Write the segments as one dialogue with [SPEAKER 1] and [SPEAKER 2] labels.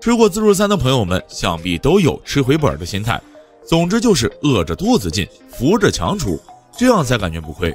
[SPEAKER 1] 吃过自助餐的朋友们，想必都有吃回本的心态。总之就是饿着肚子进，扶着墙出，这样才感觉不亏。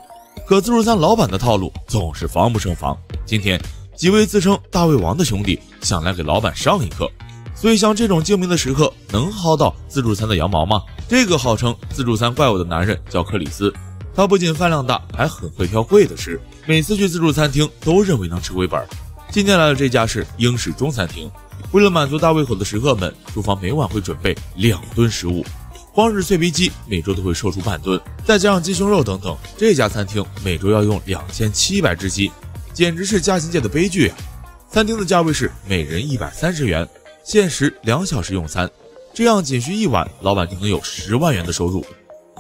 [SPEAKER 1] 可自助餐老板的套路总是防不胜防。今天几位自称大胃王的兄弟想来给老板上一课，所以像这种精明的食客能薅到自助餐的羊毛吗？这个号称自助餐怪物的男人叫克里斯，他不仅饭量大，还很会挑贵的吃。每次去自助餐厅都认为能吃回本。今天来的这家是英式中餐厅。为了满足大胃口的食客们，厨房每晚会准备两吨食物，光是脆皮鸡每周都会售出半吨，再加上鸡胸肉等等，这家餐厅每周要用两千七百只鸡，简直是家禽界的悲剧啊！餐厅的价位是每人一百三十元，限时两小时用餐，这样仅需一晚，老板就能有十万元的收入。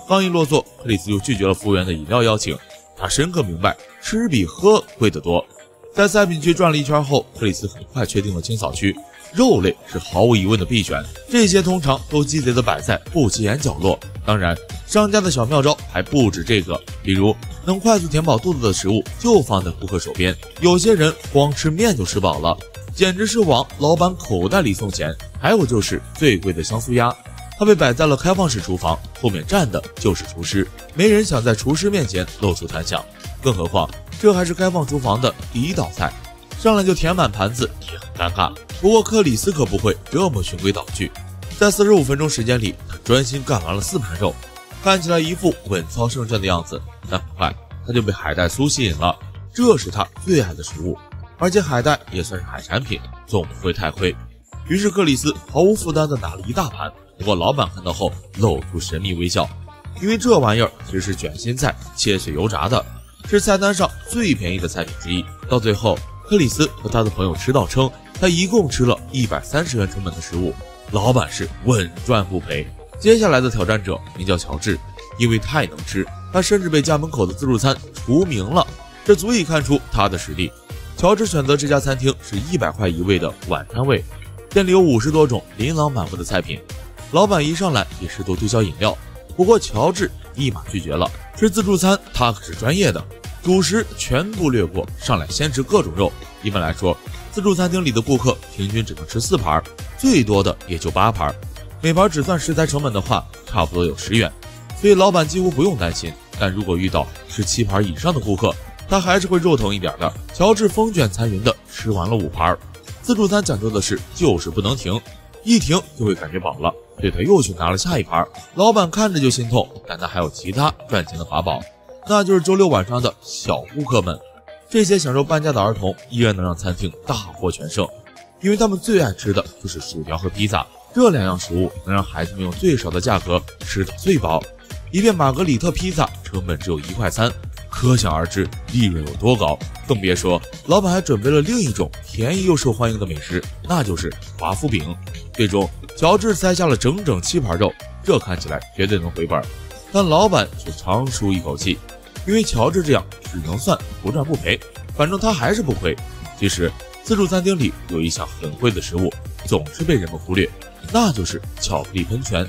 [SPEAKER 1] 刚一落座，克里斯就拒绝了服务员的饮料邀请，他深刻明白吃比喝贵得多。在菜品区转了一圈后，克里斯很快确定了清扫区。肉类是毫无疑问的必选，这些通常都鸡贼的摆在不起眼角落。当然，商家的小妙招还不止这个，比如能快速填饱肚子的食物就放在顾客手边。有些人光吃面就吃饱了，简直是往老板口袋里送钱。还有就是最贵的香酥鸭，它被摆在了开放式厨房，后面站的就是厨师，没人想在厨师面前露出贪相，更何况这还是开放厨房的第一道菜。上来就填满盘子也很尴尬。不过克里斯可不会这么循规蹈矩，在四十五分钟时间里，他专心干完了四盘肉，看起来一副稳操胜券的样子。但很快他就被海带酥吸引了，这是他最爱的食物，而且海带也算是海产品，总不会太亏。于是克里斯毫无负担地拿了一大盘。不过老板看到后露出神秘微笑，因为这玩意儿其实是卷心菜切碎油炸的，是菜单上最便宜的菜品之一。到最后。克里斯和他的朋友吃到撑，他一共吃了一百三十元成本的食物，老板是稳赚不赔。接下来的挑战者名叫乔治，因为太能吃，他甚至被家门口的自助餐除名了，这足以看出他的实力。乔治选择这家餐厅是一百块一位的晚餐位，店里有五十多种琳琅满目的菜品，老板一上来也是都推销饮料，不过乔治立马拒绝了，吃自助餐他可是专业的。主食全部略过，上来先吃各种肉。一般来说，自助餐厅里的顾客平均只能吃四盘，最多的也就八盘。每盘只算食材成本的话，差不多有十元。所以老板几乎不用担心。但如果遇到吃七盘以上的顾客，他还是会肉疼一点的。乔治风卷残云的吃完了五盘。自助餐讲究的是就是不能停，一停就会感觉饱了，所以他又去拿了下一盘。老板看着就心痛，但他还有其他赚钱的法宝。那就是周六晚上的小顾客们，这些享受半价的儿童依然能让餐厅大获全胜，因为他们最爱吃的就是薯条和披萨这两样食物，能让孩子们用最少的价格吃到最饱。一片玛格里特披萨成本只有一块三，可想而知利润有多高。更别说老板还准备了另一种便宜又受欢迎的美食，那就是华夫饼。最终，乔治塞下了整整七盘肉，这看起来绝对能回本，但老板却长舒一口气。因为乔治这样只能算不赚不赔，反正他还是不亏。其实自助餐厅里有一项很贵的食物，总是被人们忽略，那就是巧克力喷泉。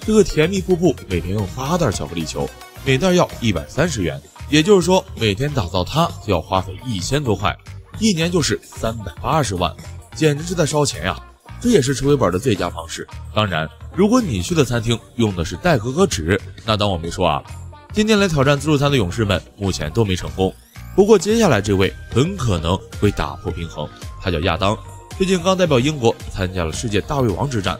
[SPEAKER 1] 这个甜蜜瀑布每天用八袋巧克力球，每袋要一百三十元，也就是说每天打造它就要花费一千多块，一年就是三百八十万，简直是在烧钱呀！这也是吃回本的最佳方式。当然，如果你去的餐厅用的是代格格纸，那当我没说啊。今天来挑战自助餐的勇士们目前都没成功，不过接下来这位很可能会打破平衡。他叫亚当，最近刚代表英国参加了世界大胃王之战，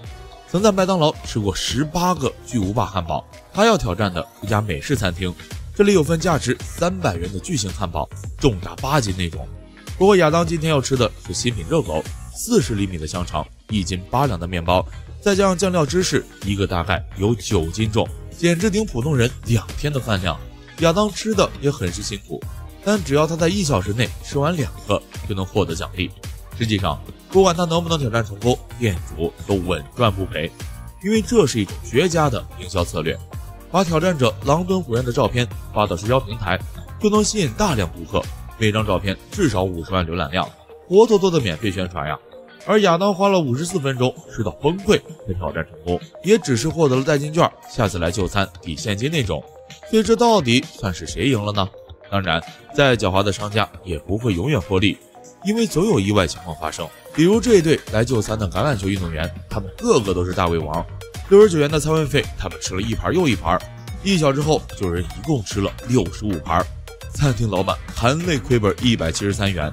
[SPEAKER 1] 曾在麦当劳吃过十八个巨无霸汉堡。他要挑战的一家美式餐厅，这里有份价值三百元的巨型汉堡，重达八斤那种。不过亚当今天要吃的是新品热狗，四十厘米的香肠，一斤八两的面包，再加上酱料芝士，一个大概有九斤重。简直顶普通人两天的饭量。亚当吃的也很是辛苦，但只要他在一小时内吃完两个，就能获得奖励。实际上，不管他能不能挑战成功，店主都稳赚不赔，因为这是一种绝佳的营销策略。把挑战者狼吞虎咽的照片发到社交平台，就能吸引大量顾客，每张照片至少五十万浏览量，活脱脱的免费宣传呀！而亚当花了五十四分钟吃到崩溃才挑战成功，也只是获得了代金券，下次来就餐抵现金那种。所以这到底算是谁赢了呢？当然，再狡猾的商家也不会永远获利，因为总有意外情况发生。比如这一队来就餐的橄榄球运动员，他们个个都是大胃王。六十九元的餐位费，他们吃了一盘又一盘。一小时后，就有人一共吃了六十五盘。餐厅老板含泪亏本一百七十三元。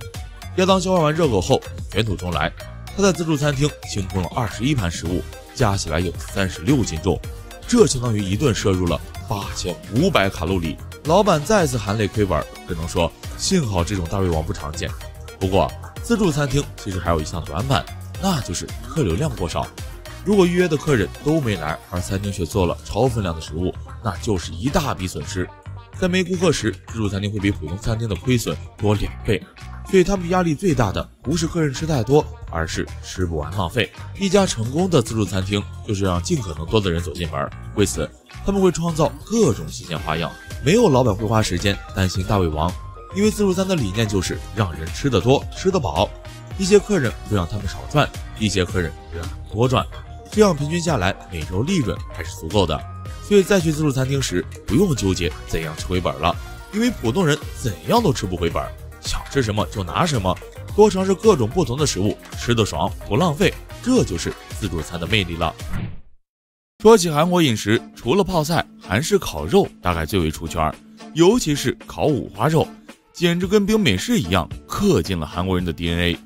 [SPEAKER 1] 亚当消化完热狗后，卷土重来，他在自助餐厅清空了二十一盘食物，加起来有三十六斤重，这相当于一顿摄入了八千五百卡路里。老板再次含泪亏本，只能说幸好这种大胃王不常见。不过，自助餐厅其实还有一项短板，那就是客流量过少。如果预约的客人都没来，而餐厅却做了超分量的食物，那就是一大笔损失。在没顾客时，自助餐厅会比普通餐厅的亏损多两倍，所以他们压力最大的不是客人吃太多，而是吃不完浪费。一家成功的自助餐厅就是让尽可能多的人走进门，为此他们会创造各种新鲜花样。没有老板会花时间担心大胃王，因为自助餐的理念就是让人吃得多、吃得饱。一些客人会让他们少赚，一些客人会让他们多赚，这样平均下来每周利润还是足够的。所以再去自助餐厅时，不用纠结怎样吃回本了，因为普通人怎样都吃不回本，想吃什么就拿什么，多尝试各种不同的食物，吃得爽不浪费，这就是自助餐的魅力了。说起韩国饮食，除了泡菜，韩式烤肉大概最为出圈，尤其是烤五花肉，简直跟冰美式一样，刻进了韩国人的 DNA。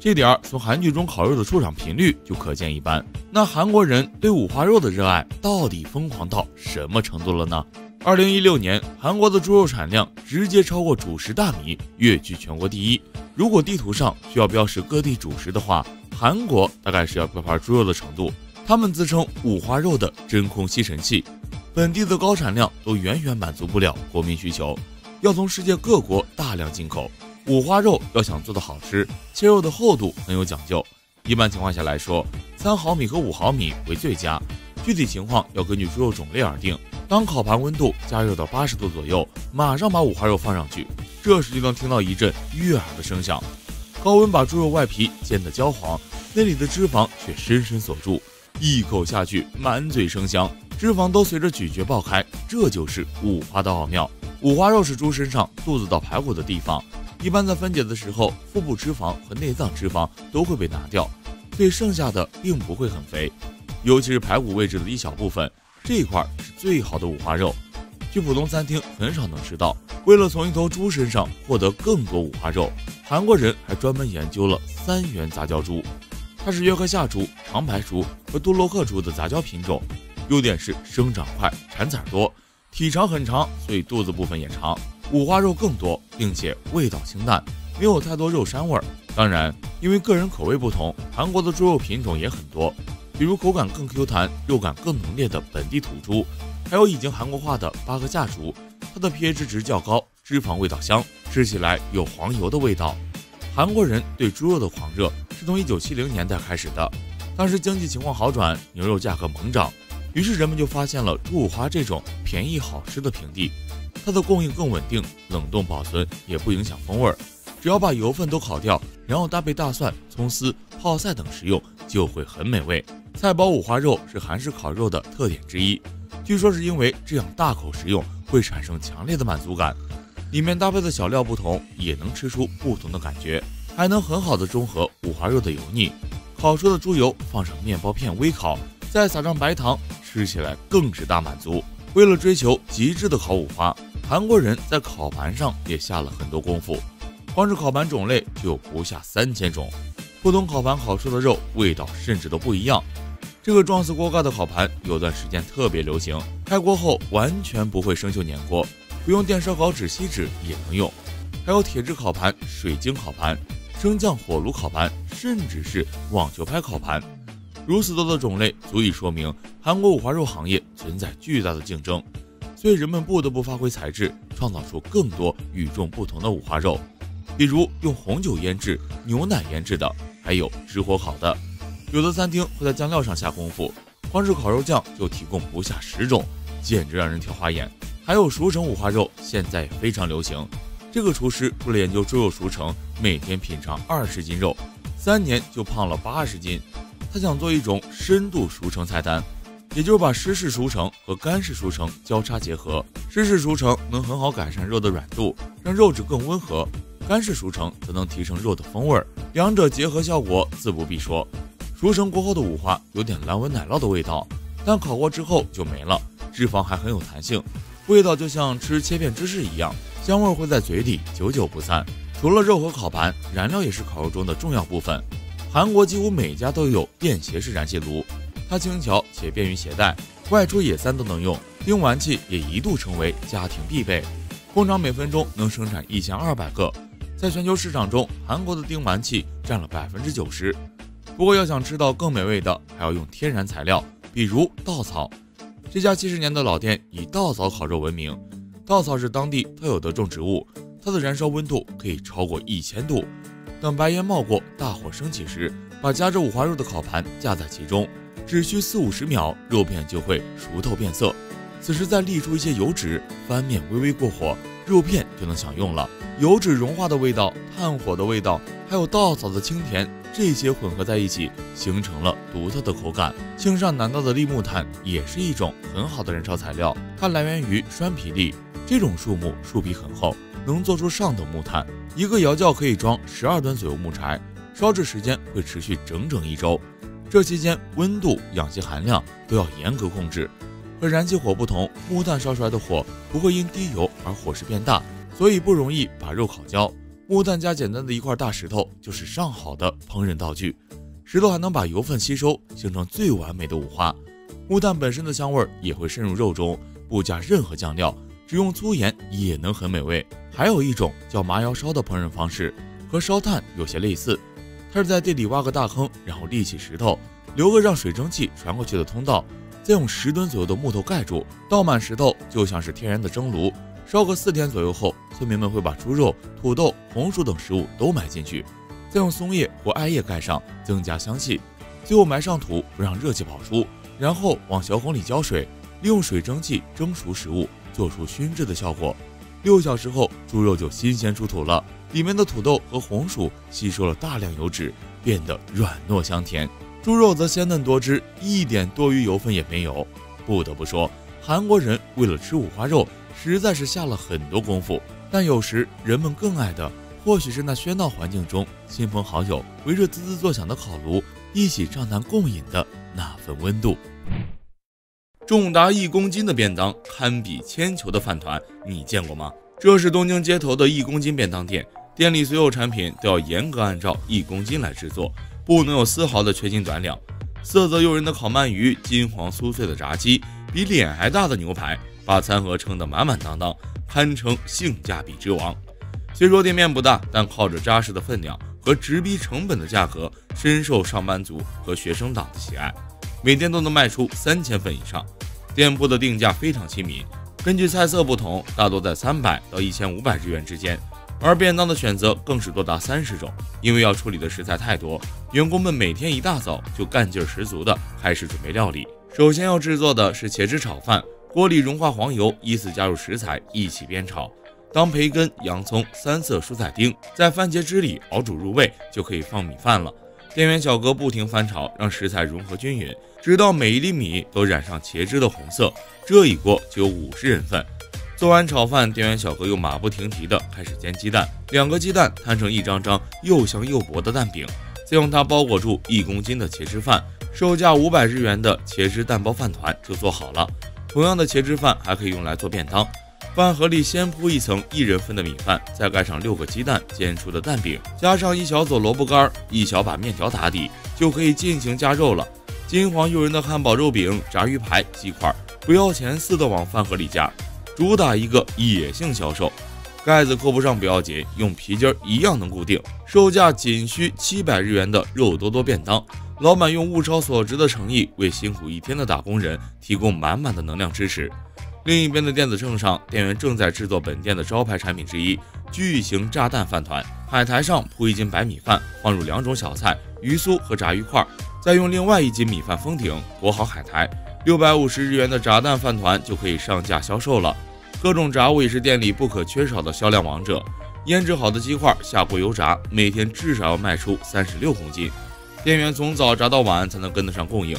[SPEAKER 1] 这点儿从韩剧中烤肉的出场频率就可见一斑。那韩国人对五花肉的热爱到底疯狂到什么程度了呢？二零一六年，韩国的猪肉产量直接超过主食大米，跃居全国第一。如果地图上需要标识各地主食的话，韩国大概是要标牌猪肉的程度。他们自称五花肉的真空吸尘器，本地的高产量都远远满足不了国民需求，要从世界各国大量进口。五花肉要想做的好吃，切肉的厚度很有讲究。一般情况下来说，三毫米和五毫米为最佳，具体情况要根据猪肉种类而定。当烤盘温度加热到八十度左右，马上把五花肉放上去，这时就能听到一阵悦耳的声响。高温把猪肉外皮煎得焦黄，内里的脂肪却深深锁住，一口下去满嘴生香，脂肪都随着咀嚼爆开，这就是五花的奥妙。五花肉是猪身上肚子到排骨的地方。一般在分解的时候，腹部脂肪和内脏脂肪都会被拿掉，所以剩下的并不会很肥，尤其是排骨位置的一小部分，这一块是最好的五花肉，去普通餐厅很少能吃到。为了从一头猪身上获得更多五花肉，韩国人还专门研究了三元杂交猪，它是约克夏猪、长白猪和杜洛克猪的杂交品种，优点是生长快、产崽多，体长很长，所以肚子部分也长。五花肉更多，并且味道清淡，没有太多肉膻味儿。当然，因为个人口味不同，韩国的猪肉品种也很多，比如口感更 Q 弹、肉感更浓烈的本地土猪，还有已经韩国化的八个架猪，它的 pH 值较高，脂肪味道香，吃起来有黄油的味道。韩国人对猪肉的狂热是从1970年代开始的，当时经济情况好转，牛肉价格猛涨，于是人们就发现了猪五花这种便宜好吃的平地。它的供应更稳定，冷冻保存也不影响风味儿。只要把油分都烤掉，然后搭配大蒜、葱丝、泡菜等食用，就会很美味。菜包五花肉是韩式烤肉的特点之一，据说是因为这样大口食用会产生强烈的满足感。里面搭配的小料不同，也能吃出不同的感觉，还能很好的中和五花肉的油腻。烤出的猪油放上面包片微烤，再撒上白糖，吃起来更是大满足。为了追求极致的烤五花。韩国人在烤盘上也下了很多功夫，光是烤盘种类就有不下三千种，不同烤盘烤出的肉味道甚至都不一样。这个撞死锅盖的烤盘有段时间特别流行，开锅后完全不会生锈粘锅，不用电烧烤纸锡纸也能用。还有铁质烤盘、水晶烤盘、升降火炉烤盘，甚至是网球拍烤盘，如此多的种类，足以说明韩国五花肉行业存在巨大的竞争。所以人们不得不发挥才智，创造出更多与众不同的五花肉，比如用红酒腌制、牛奶腌制的，还有直火烤的。有的餐厅会在酱料上下功夫，光是烤肉酱就提供不下十种，简直让人挑花眼。还有熟成五花肉，现在也非常流行。这个厨师为了研究猪肉熟成，每天品尝二十斤肉，三年就胖了八十斤。他想做一种深度熟成菜单。也就是把湿式熟成和干式熟成交叉结合，湿式熟成能很好改善肉的软度，让肉质更温和；干式熟成则能提升肉的风味，两者结合效果自不必说。熟成过后的五花有点蓝纹奶酪的味道，但烤过之后就没了，脂肪还很有弹性，味道就像吃切片芝士一样，香味会在嘴里久久不散。除了肉和烤盘，燃料也是烤肉中的重要部分。韩国几乎每家都有便携式燃气炉，它轻巧且便于携带，外出野餐都能用。丁烷气也一度成为家庭必备，工厂每分钟能生产一千二百个。在全球市场中，韩国的丁完器占了百分之九十。不过，要想吃到更美味的，还要用天然材料，比如稻草。这家七十年的老店以稻草烤肉闻名。稻草是当地特有的种植物，它的燃烧温度可以超过一千度。等白烟冒过，大火升起时，把夹着五花肉的烤盘架在其中，只需四五十秒，肉片就会熟透变色。此时再沥出一些油脂，翻面微微过火。肉片就能享用了，油脂融化的味道、炭火的味道，还有稻草的清甜，这些混合在一起，形成了独特的口感。青上南道的栗木炭也是一种很好的燃烧材料，它来源于栓皮栗，这种树木树皮很厚，能做出上等木炭。一个窑窖可以装十二吨左右木柴，烧制时间会持续整整一周。这期间温度、氧气含量都要严格控制。和燃气火不同，木炭烧出来的火不会因低油而火势变大，所以不容易把肉烤焦。木炭加简单的一块大石头就是上好的烹饪道具，石头还能把油分吸收，形成最完美的五花。木炭本身的香味也会渗入肉中，不加任何酱料，只用粗盐也能很美味。还有一种叫麻窑烧的烹饪方式，和烧炭有些类似，它是在地里挖个大坑，然后立起石头，留个让水蒸气传过去的通道。再用十吨左右的木头盖住，倒满石头，就像是天然的蒸炉。烧个四天左右后，村民们会把猪肉、土豆、红薯等食物都埋进去，再用松叶或艾叶盖上，增加香气。最后埋上土，不让热气跑出，然后往小孔里浇水，利用水蒸气蒸熟食物，做出熏制的效果。六小时后，猪肉就新鲜出土了，里面的土豆和红薯吸收了大量油脂，变得软糯香甜。猪肉则鲜嫩多汁，一点多余油分也没有。不得不说，韩国人为了吃五花肉，实在是下了很多功夫。但有时人们更爱的，或许是那喧闹环境中，亲朋好友围着滋滋作响的烤炉，一起畅谈共饮的那份温度。重达一公斤的便当，堪比铅球的饭团，你见过吗？这是东京街头的一公斤便当店，店里所有产品都要严格按照一公斤来制作。不能有丝毫的缺斤短两，色泽诱人的烤鳗鱼，金黄酥脆的炸鸡，比脸还大的牛排，把餐盒撑得满满当当，堪称性价比之王。虽说店面不大，但靠着扎实的分量和直逼成本的价格，深受上班族和学生党的喜爱，每天都能卖出三千份以上。店铺的定价非常亲民，根据菜色不同，大多在三百到一千五百日元之间。而便当的选择更是多达三十种，因为要处理的食材太多，员工们每天一大早就干劲十足的开始准备料理。首先要制作的是茄汁炒饭，锅里融化黄油，依次加入食材一起煸炒。当培根、洋葱、三色蔬菜丁在番茄汁里熬煮入味，就可以放米饭了。店员小哥不停翻炒，让食材融合均匀，直到每一粒米都染上茄汁的红色。这一锅就有五十人份。做完炒饭，店员小哥又马不停蹄地开始煎鸡蛋，两个鸡蛋摊成一张张又香又薄的蛋饼，再用它包裹住一公斤的茄汁饭，售价五百日元的茄汁蛋包饭团就做好了。同样的茄汁饭还可以用来做便当，饭盒里先铺一层一人份的米饭，再盖上六个鸡蛋煎出的蛋饼，加上一小撮萝卜干，一小把面条打底，就可以尽情加肉了。金黄诱人的汉堡肉饼、炸鱼排、鸡块，不要钱似的往饭盒里加。主打一个野性销售，盖子扣不上不要紧，用皮筋儿一样能固定。售价仅需七百日元的肉多多便当，老板用物超所值的诚意为辛苦一天的打工人提供满满的能量支持。另一边的电子秤上，店员正在制作本店的招牌产品之一——巨型炸弹饭团。海苔上铺一斤白米饭，放入两种小菜、鱼酥和炸鱼块，再用另外一斤米饭封顶，裹好海苔。六百五十日元的炸弹饭团就可以上架销售了。各种炸物也是店里不可缺少的销量王者。腌制好的鸡块下锅油炸，每天至少要卖出三十六公斤。店员从早炸到晚才能跟得上供应。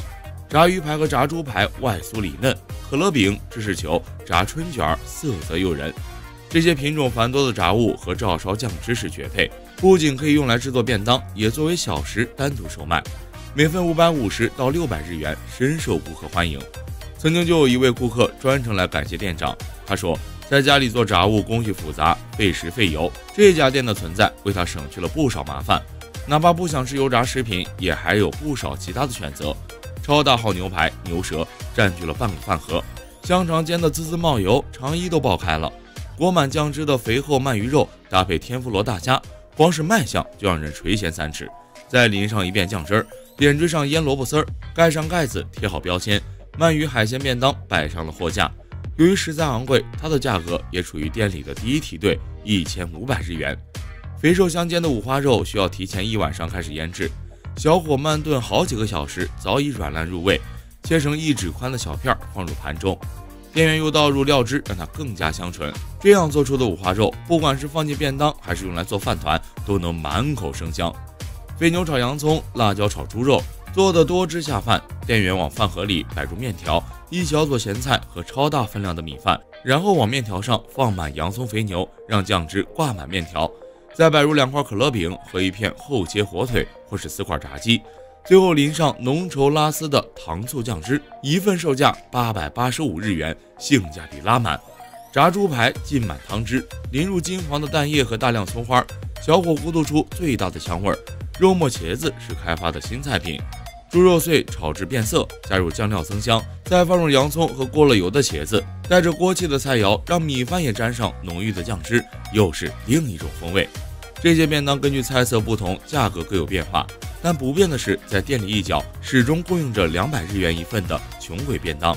[SPEAKER 1] 炸鱼排和炸猪排外酥里嫩，可乐饼、芝士球、炸春卷色泽诱人。这些品种繁多的炸物和照烧酱汁是绝配，不仅可以用来制作便当，也作为小食单独售卖，每份五百五十到六百日元，深受顾客欢迎。曾经就有一位顾客专程来感谢店长，他说在家里做炸物工序复杂，费时费油，这家店的存在为他省去了不少麻烦，哪怕不想吃油炸食品，也还有不少其他的选择。超大号牛排、牛舌占据了半个饭盒，香肠煎得滋滋冒油，肠衣都爆开了。裹满酱汁的肥厚鳗鱼肉搭配天妇罗大虾，光是卖相就让人垂涎三尺。再淋上一遍酱汁儿，点缀上腌萝卜丝儿，盖上盖子，贴好标签，鳗鱼海鲜便当摆上了货架。由于实在昂贵，它的价格也处于店里的第一梯队，一千五百日元。肥瘦相间的五花肉需要提前一晚上开始腌制，小火慢炖好几个小时，早已软烂入味，切成一指宽的小片儿，放入盘中。店员又倒入料汁，让它更加香醇。这样做出的五花肉，不管是放进便当，还是用来做饭团，都能满口生香。肥牛炒洋葱，辣椒炒猪肉，做的多汁下饭。店员往饭盒里摆入面条、一小撮咸菜和超大分量的米饭，然后往面条上放满洋葱、肥牛，让酱汁挂满面条，再摆入两块可乐饼和一片厚切火腿或是四块炸鸡。最后淋上浓稠拉丝的糖醋酱汁，一份售价八百八十五日元，性价比拉满。炸猪排浸满汤汁，淋入金黄的蛋液和大量葱花，小火咕嘟出最大的香味儿。肉末茄子是开发的新菜品，猪肉碎炒至变色，加入酱料增香，再放入洋葱和过了油的茄子，带着锅气的菜肴，让米饭也沾上浓郁的酱汁，又是另一种风味。这些便当根据菜色不同，价格各有变化。但不变的是，在店里一角始终供应着两百日元一份的穷鬼便当，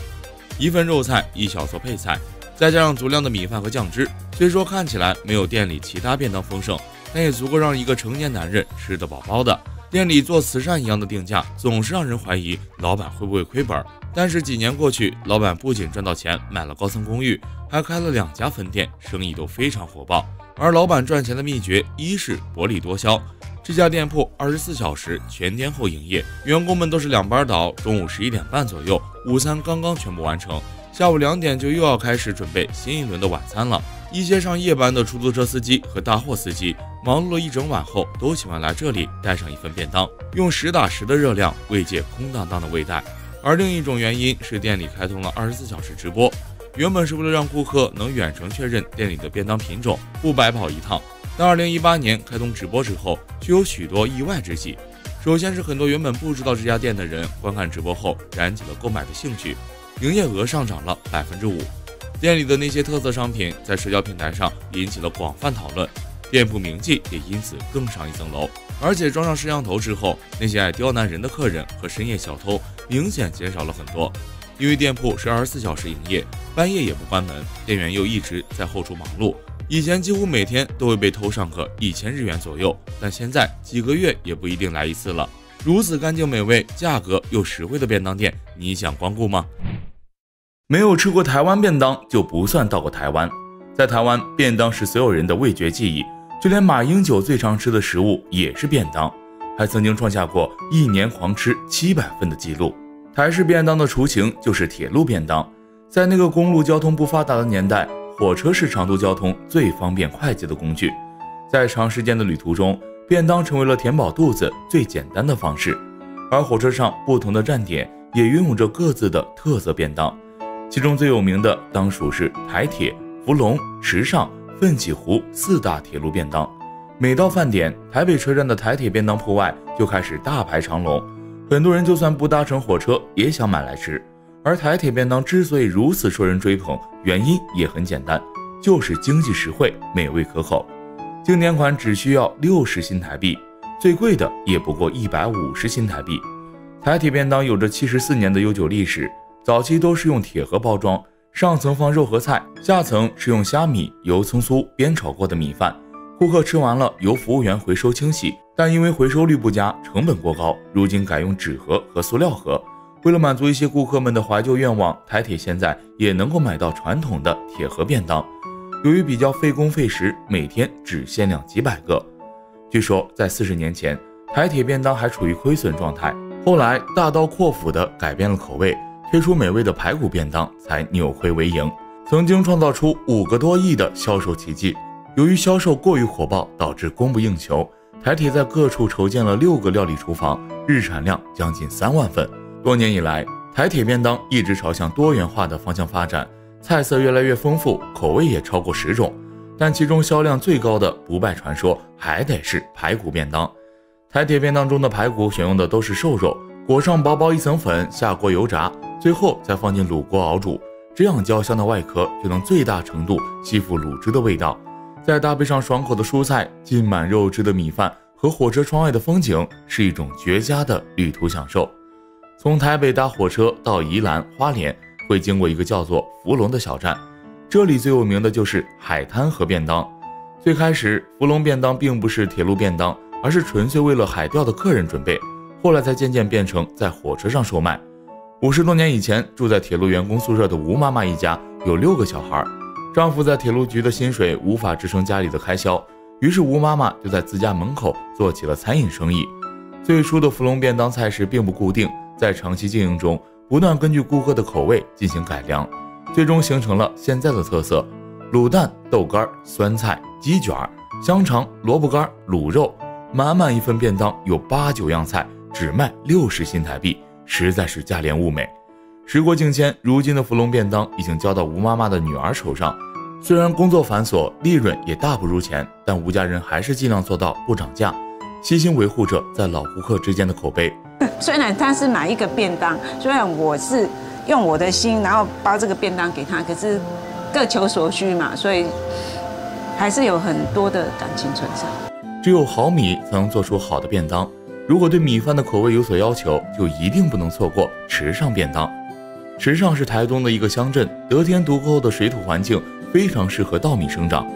[SPEAKER 1] 一份肉菜，一小撮配菜，再加上足量的米饭和酱汁。虽说看起来没有店里其他便当丰盛，但也足够让一个成年男人吃得饱饱的。店里做慈善一样的定价，总是让人怀疑老板会不会亏本。但是几年过去，老板不仅赚到钱买了高层公寓，还开了两家分店，生意都非常火爆。而老板赚钱的秘诀，一是薄利多销。这家店铺二十四小时全天候营业，员工们都是两班倒，中午十一点半左右，午餐刚刚全部完成，下午两点就又要开始准备新一轮的晚餐了。一些上夜班的出租车司机和大货司机，忙碌了一整晚后，都喜欢来这里带上一份便当，用实打实的热量慰藉空荡荡的胃袋。而另一种原因是店里开通了二十四小时直播，原本是为了让顾客能远程确认店里的便当品种，不白跑一趟。但二零一八年开通直播之后，却有许多意外之喜。首先是很多原本不知道这家店的人，观看直播后燃起了购买的兴趣，营业额上涨了百分之五。店里的那些特色商品在社交平台上引起了广泛讨论，店铺名气也因此更上一层楼。而且装上摄像头之后，那些爱刁难人的客人和深夜小偷明显减少了很多。因为店铺是二十四小时营业，半夜也不关门，店员又一直在后厨忙碌。以前几乎每天都会被偷上个一千日元左右，但现在几个月也不一定来一次了。如此干净美味、价格又实惠的便当店，你想光顾吗？没有吃过台湾便当就不算到过台湾。在台湾，便当是所有人的味觉记忆，就连马英九最常吃的食物也是便当，还曾经创下过一年狂吃七百份的记录。台式便当的雏形就是铁路便当，在那个公路交通不发达的年代。火车是长途交通最方便快捷的工具，在长时间的旅途中，便当成为了填饱肚子最简单的方式。而火车上不同的站点也拥有着各自的特色便当，其中最有名的当属是台铁、福隆、池上、奋起湖四大铁路便当。每到饭点，台北车站的台铁便当铺外就开始大排长龙，很多人就算不搭乘火车也想买来吃。而台铁便当之所以如此受人追捧，原因也很简单，就是经济实惠、美味可口。经典款只需要六十新台币，最贵的也不过一百五十新台币。台铁便当有着七十四年的悠久历史，早期都是用铁盒包装，上层放肉和菜，下层是用虾米、油葱酥煸炒过的米饭。顾客吃完了，由服务员回收清洗，但因为回收率不佳，成本过高，如今改用纸盒和塑料盒。为了满足一些顾客们的怀旧愿望，台铁现在也能够买到传统的铁盒便当。由于比较费工费时，每天只限量几百个。据说在四十年前，台铁便当还处于亏损状态，后来大刀阔斧地改变了口味，推出美味的排骨便当，才扭亏为盈。曾经创造出五个多亿的销售奇迹。由于销售过于火爆，导致供不应求，台铁在各处筹建了六个料理厨房，日产量将近三万份。多年以来，台铁便当一直朝向多元化的方向发展，菜色越来越丰富，口味也超过十种。但其中销量最高的，不败传说，还得是排骨便当。台铁便当中的排骨选用的都是瘦肉，裹上薄薄一层粉，下锅油炸，最后再放进卤锅熬煮。这样焦香的外壳就能最大程度吸附卤汁的味道，再搭配上爽口的蔬菜、浸满肉汁的米饭和火车窗外的风景，是一种绝佳的旅途享受。从台北搭火车到宜兰花莲，会经过一个叫做福隆的小站，这里最有名的就是海滩和便当。最开始，福隆便当并不是铁路便当，而是纯粹为了海钓的客人准备，后来才渐渐变成在火车上售卖。五十多年以前，住在铁路员工宿舍的吴妈妈一家有六个小孩，丈夫在铁路局的薪水无法支撑家里的开销，于是吴妈妈就在自家门口做起了餐饮生意。最初的福隆便当菜式并不固定，在长期经营中，不断根据顾客的口味进行改良，最终形成了现在的特色：卤蛋、豆干、酸菜、鸡卷、香肠、萝卜干、卤肉，满满一份便当有八九样菜，只卖六十新台币。实在是价廉物美。时过境迁，如今的福隆便当已经交到吴妈妈的女儿手上。虽然工作繁琐，利润也大不如前，但吴家人还是尽量做到不涨价，悉心维护着在老顾客之间的口碑。
[SPEAKER 2] 虽然他是买一个便当，虽然我是用我的心，然后包这个便当给他，可是各求所需嘛，所以还是有很多的感情存在。
[SPEAKER 1] 只有好米才能做出好的便当。如果对米饭的口味有所要求，就一定不能错过池上便当。池上是台东的一个乡镇，得天独厚的水土环境非常适合稻米生长。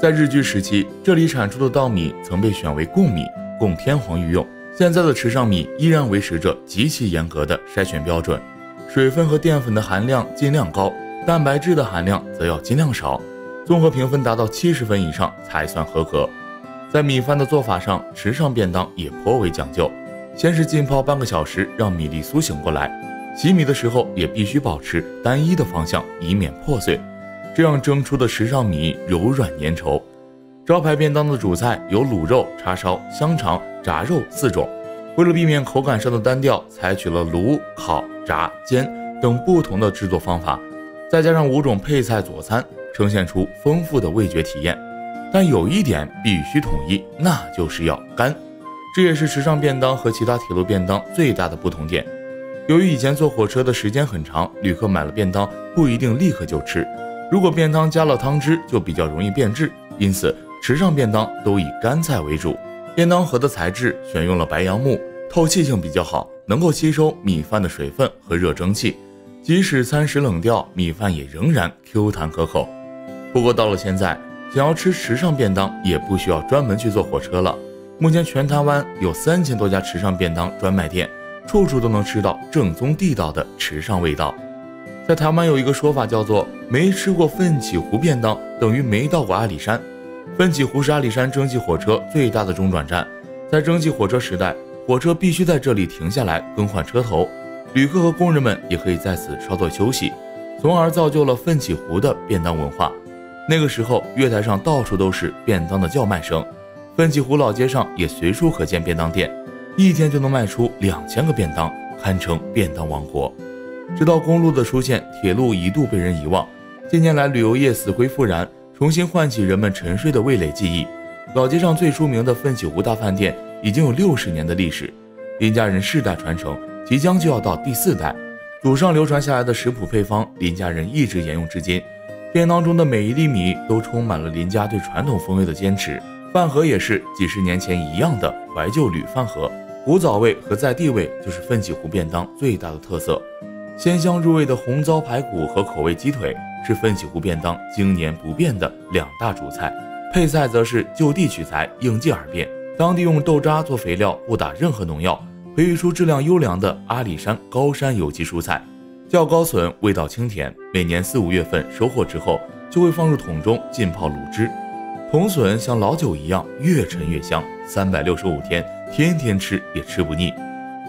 [SPEAKER 1] 在日据时期，这里产出的稻米曾被选为贡米，供天皇御用。现在的池上米依然维持着极其严格的筛选标准，水分和淀粉的含量尽量高，蛋白质的含量则要尽量少，综合评分达到七十分以上才算合格。在米饭的做法上，池上便当也颇为讲究。先是浸泡半个小时，让米粒苏醒过来。洗米的时候也必须保持单一的方向，以免破碎。这样蒸出的池上米柔软粘稠。招牌便当的主菜有卤肉、叉烧、香肠、炸肉四种。为了避免口感上的单调，采取了卤、烤、炸、煎等不同的制作方法，再加上五种配菜佐餐，呈现出丰富的味觉体验。但有一点必须统一，那就是要干。这也是池上便当和其他铁路便当最大的不同点。由于以前坐火车的时间很长，旅客买了便当不一定立刻就吃，如果便当加了汤汁，就比较容易变质。因此，池上便当都以干菜为主。便当盒的材质选用了白杨木，透气性比较好，能够吸收米饭的水分和热蒸汽，即使餐食冷掉，米饭也仍然 Q 弹可口。不过到了现在，想要吃池上便当，也不需要专门去坐火车了。目前全台湾有三千多家池上便当专卖店，处处都能吃到正宗地道的池上味道。在台湾有一个说法叫做“没吃过奋起湖便当，等于没到过阿里山”。奋起湖是阿里山蒸汽火车最大的中转站，在蒸汽火车时代，火车必须在这里停下来更换车头，旅客和工人们也可以在此稍作休息，从而造就了奋起湖的便当文化。那个时候，月台上到处都是便当的叫卖声，奋起湖老街上也随处可见便当店，一天就能卖出两千个便当，堪称便当王国。直到公路的出现，铁路一度被人遗忘。近年来，旅游业死灰复燃，重新唤起人们沉睡的味蕾记忆。老街上最出名的奋起湖大饭店已经有六十年的历史，林家人世代传承，即将就要到第四代，祖上流传下来的食谱配方，林家人一直沿用至今。便当中的每一粒米都充满了林家对传统风味的坚持，饭盒也是几十年前一样的怀旧铝饭盒，古早味和在地味就是奋起湖便当最大的特色。鲜香入味的红糟排骨和口味鸡腿是奋起湖便当经年不变的两大主菜，配菜则是就地取材，应季而变，当地用豆渣做肥料，不打任何农药，培育出质量优良的阿里山高山有机蔬菜。较高笋味道清甜，每年四五月份收获之后，就会放入桶中浸泡卤汁。铜笋像老酒一样越陈越香，三百六十五天，天天吃也吃不腻。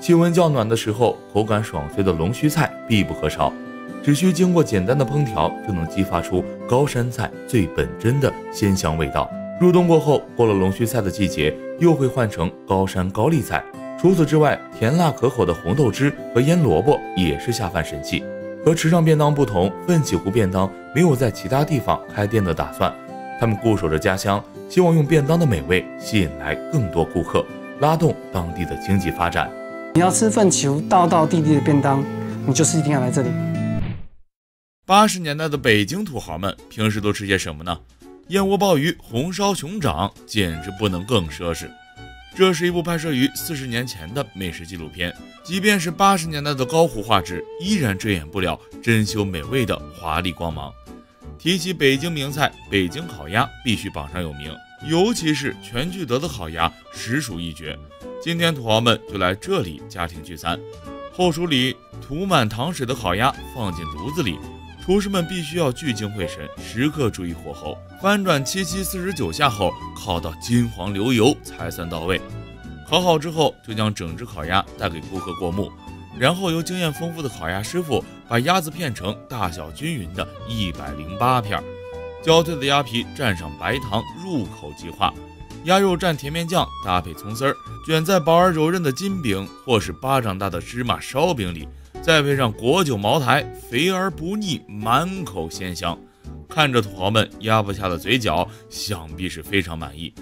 [SPEAKER 1] 气温较暖的时候，口感爽脆的龙须菜必不可少。
[SPEAKER 3] 只需经过简单的烹调，就能激发出高山菜最本真的鲜香味道。入冬过后，过了龙须菜的季节，又会换成高山高丽菜。除此之外，甜辣可口的红豆汁和腌萝卜也是下饭神器。和池上便当不同，奋起湖便当没有在其他地方开店的打算，他们固守着家乡，希望用便当的美味吸引来更多顾客，拉动当地的经济发展。
[SPEAKER 4] 你要吃奋起湖道道地地的便当，你就是一定要来这里。
[SPEAKER 1] 八十年代的北京土豪们平时都吃些什么呢？燕窝、鲍鱼、红烧熊掌，简直不能更奢侈。这是一部拍摄于四十年前的美食纪录片，即便是八十年代的高糊画质，依然遮掩不了珍馐美味的华丽光芒。提起北京名菜，北京烤鸭必须榜上有名，尤其是全聚德的烤鸭，实属一绝。今天土豪们就来这里家庭聚餐，后厨里涂满糖水的烤鸭放进炉子里。厨师们必须要聚精会神，时刻注意火候，翻转七七四十九下后，烤到金黄流油才算到位。烤好之后，就将整只烤鸭带给顾客过目，然后由经验丰富的烤鸭师傅把鸭子片成大小均匀的一百零八片，焦脆的鸭皮蘸上白糖，入口即化。鸭肉蘸甜面酱，搭配葱丝儿，卷在薄而柔韧的金饼或是巴掌大的芝麻烧饼里。再配上果酒茅台，肥而不腻，满口鲜香，看着土豪们压不下的嘴角，想必是非常满意。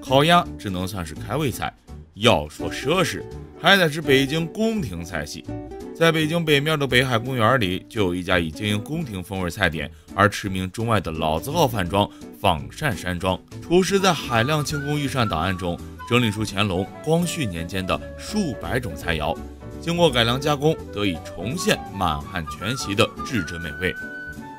[SPEAKER 1] 烤鸭只能算是开胃菜，要说奢侈，还得是北京宫廷菜系。在北京北面的北海公园里，就有一家以经营宫廷风味菜点而驰名中外的老字号饭庄——仿膳山庄。厨师在海量清宫御膳档案中，整理出乾隆、光绪年间的数百种菜肴。经过改良加工，得以重现满汉全席的至臻美味。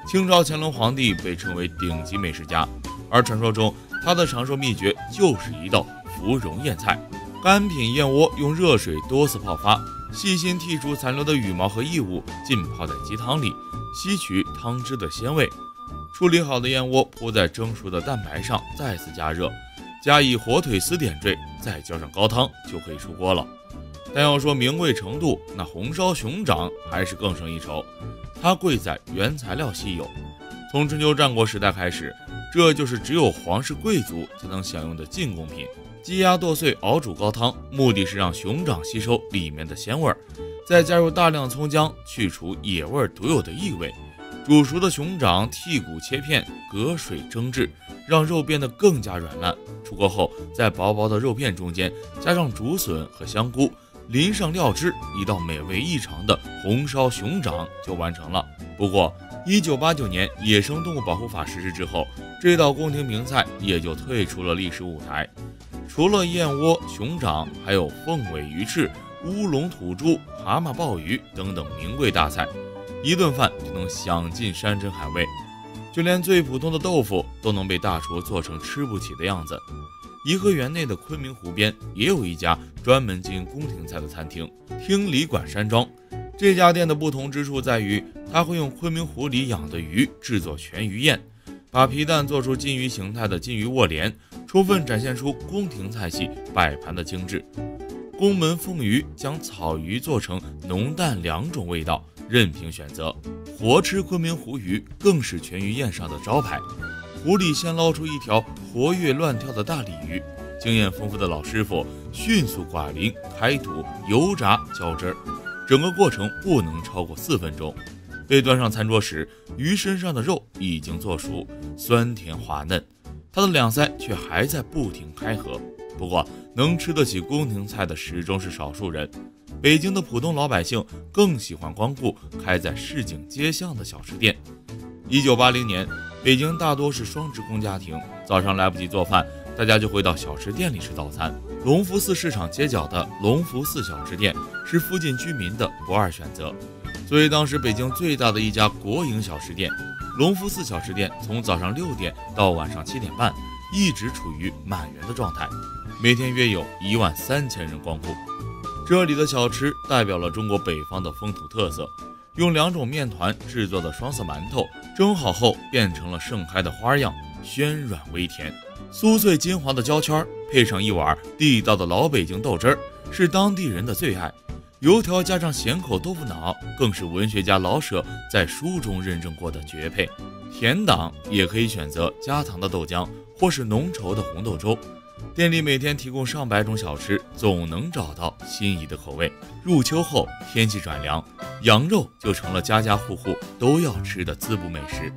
[SPEAKER 1] 清朝乾隆皇帝被称为顶级美食家，而传说中他的长寿秘诀就是一道芙蓉燕菜。干品燕窝用热水多次泡发，细心剔除残留的羽毛和异物，浸泡在鸡汤里，吸取汤汁的鲜味。处理好的燕窝铺在蒸熟的蛋白上，再次加热，加以火腿丝点缀，再浇上高汤，就可以出锅了。但要说名贵程度，那红烧熊掌还是更胜一筹。它贵在原材料稀有。从春秋战国时代开始，这就是只有皇室贵族才能享用的进贡品。鸡鸭剁碎熬煮高汤，目的是让熊掌吸收里面的鲜味儿，再加入大量葱姜，去除野味独有的异味。煮熟的熊掌剔骨切片，隔水蒸制，让肉变得更加软烂。出锅后，在薄薄的肉片中间加上竹笋和香菇。淋上料汁，一道美味异常的红烧熊掌就完成了。不过，一九八九年《野生动物保护法》实施之后，这道宫廷名菜也就退出了历史舞台。除了燕窝、熊掌，还有凤尾鱼翅、乌龙土猪、蛤蟆鲍鱼等等名贵大菜，一顿饭就能享尽山珍海味。就连最普通的豆腐都能被大厨做成吃不起的样子。颐和园内的昆明湖边也有一家专门经营宫廷菜的餐厅——听礼馆山庄。这家店的不同之处在于，它会用昆明湖里养的鱼制作全鱼宴，把皮蛋做出金鱼形态的金鱼卧莲，充分展现出宫廷菜系摆盘的精致。宫门凤鱼将草鱼做成浓淡两种味道，任凭选择。活吃昆明湖鱼更是全鱼宴上的招牌。湖里先捞出一条活跃乱跳的大鲤鱼，经验丰富的老师傅迅速刮鳞、开肚、油炸、浇汁儿，整个过程不能超过四分钟。被端上餐桌时，鱼身上的肉已经做熟，酸甜滑嫩，它的两腮却还在不停开合。不过，能吃得起宫廷菜的始终是少数人，北京的普通老百姓更喜欢光顾开在市井街巷的小吃店。一九八零年。北京大多是双职工家庭，早上来不及做饭，大家就会到小吃店里吃早餐。隆福寺市场街角的隆福寺小吃店是附近居民的不二选择。作为当时北京最大的一家国营小吃店，隆福寺小吃店从早上六点到晚上七点半，一直处于满员的状态，每天约有一万三千人光顾。这里的小吃代表了中国北方的风土特色。用两种面团制作的双色馒头蒸好后变成了盛开的花样，鲜软微甜，酥脆金黄的焦圈配上一碗地道的老北京豆汁儿，是当地人的最爱。油条加上咸口豆腐脑，更是文学家老舍在书中认证过的绝配。甜党也可以选择加糖的豆浆，或是浓稠的红豆粥。店里每天提供上百种小吃，总能找到心仪的口味。入秋后，天气转凉，羊肉就成了家家户户都要吃的滋补美食。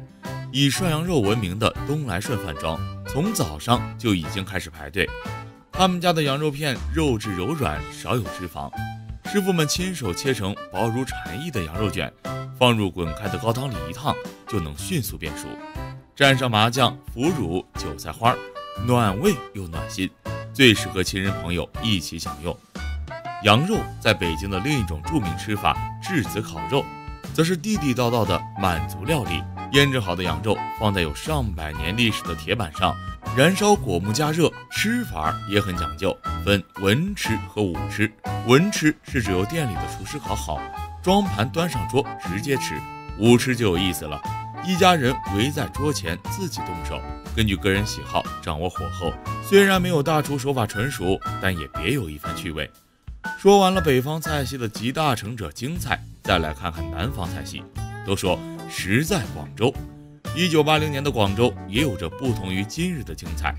[SPEAKER 1] 以涮羊肉闻名的东来顺饭庄，从早上就已经开始排队。他们家的羊肉片肉质柔软，少有脂肪。师傅们亲手切成薄如蝉翼的羊肉卷，放入滚开的高汤里一烫，就能迅速变熟。蘸上麻酱、腐乳、韭菜花，暖胃又暖心，最适合亲人朋友一起享用。羊肉在北京的另一种著名吃法——质子烤肉，则是地地道道的满族料理。腌制好的羊肉放在有上百年历史的铁板上，燃烧果木加热，吃法也很讲究，分文吃和武吃。文吃是指由店里的厨师烤好，装盘端上桌直接吃；武吃就有意思了，一家人围在桌前自己动手，根据个人喜好掌握火候。虽然没有大厨手法纯熟，但也别有一番趣味。说完了北方菜系的集大成者京菜，再来看看南方菜系。都说。食在广州，一九八零年的广州也有着不同于今日的精彩。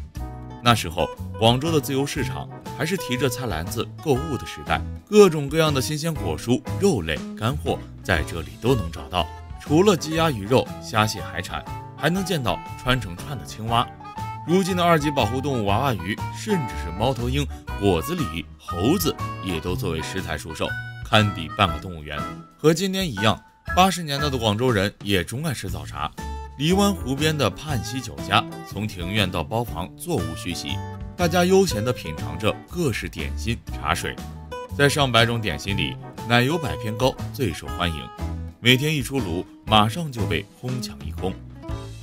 [SPEAKER 1] 那时候，广州的自由市场还是提着菜篮子购物的时代，各种各样的新鲜果蔬、肉类、干货在这里都能找到。除了鸡鸭鱼肉、虾蟹海产，还能见到穿成串的青蛙。如今的二级保护动物娃娃鱼，甚至是猫头鹰、果子狸、猴子，也都作为食材出售，堪比半个动物园。和今天一样。八十年代的广州人也钟爱吃早茶，荔湾湖边的泮溪酒家，从庭院到包房，座无虚席，大家悠闲地品尝着各式点心茶水。在上百种点心里，奶油百片糕最受欢迎，每天一出炉，马上就被哄抢一空。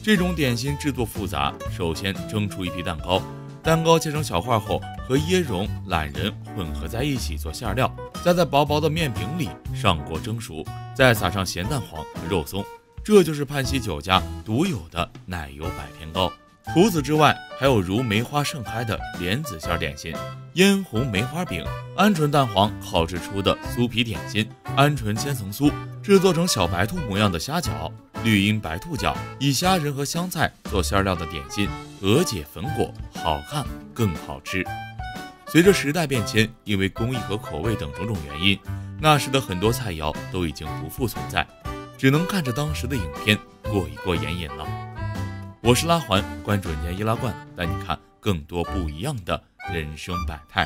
[SPEAKER 1] 这种点心制作复杂，首先蒸出一批蛋糕，蛋糕切成小块后，和椰蓉、懒人混合在一起做馅料。加在薄薄的面饼里上锅蒸熟，再撒上咸蛋黄和肉松，这就是泮溪酒家独有的奶油百天糕。除此之外，还有如梅花盛开的莲子馅点心、嫣红梅花饼、鹌鹑蛋黄烤制出的酥皮点心、鹌鹑千层酥，制作成小白兔模样的虾饺、绿茵白兔饺，以虾仁和香菜做馅料的点心，鹅姐粉果，好看更好吃。随着时代变迁，因为工艺和口味等种种原因，那时的很多菜肴都已经不复存在，只能看着当时的影片过一过眼瘾了。我是拉环，关注人家易拉罐，带你看更多不一样的人生百态。